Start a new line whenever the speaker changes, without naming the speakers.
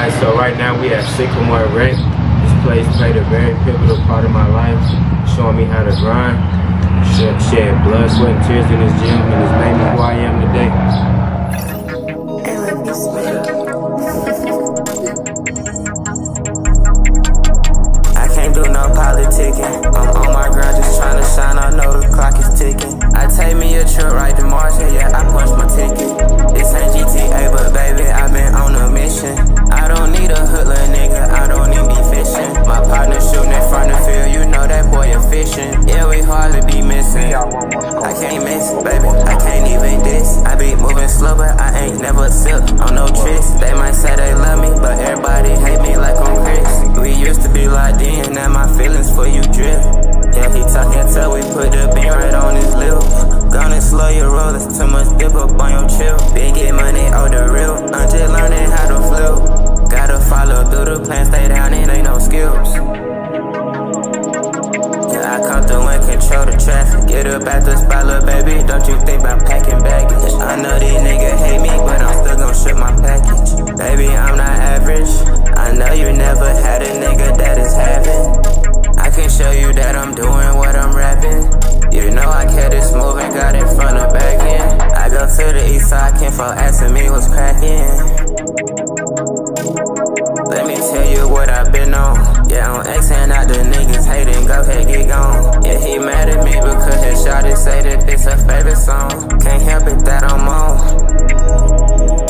Alright, so right now we at Sycamore Rec. This place played a very pivotal part of my life, showing me how to grind, shed, shed blood, sweat, and tears in this gym, and it's made me who I am today.
I can't do no politicking. Never sip on no tricks. They might say they love me, but everybody hate me like I'm Chris. We used to be locked in, now my feelings for you drip. Yeah, he talking till we put the beam right on his lip. Gonna slow your roll, it's too much dip up on your chill. Big get money out the real, I'm just learning how to flip. Gotta follow through the plan, stay down, it ain't no skills. Yeah, I come through and control the traffic. Get up at the spot, little baby. Side, can't for asking me what's cracking. Let me tell you what I've been on. Yeah, I'm Xing out the niggas hating, go ahead, get gone. Yeah, he mad at me because his shawty say that it's her favorite song. Can't help it that I'm on.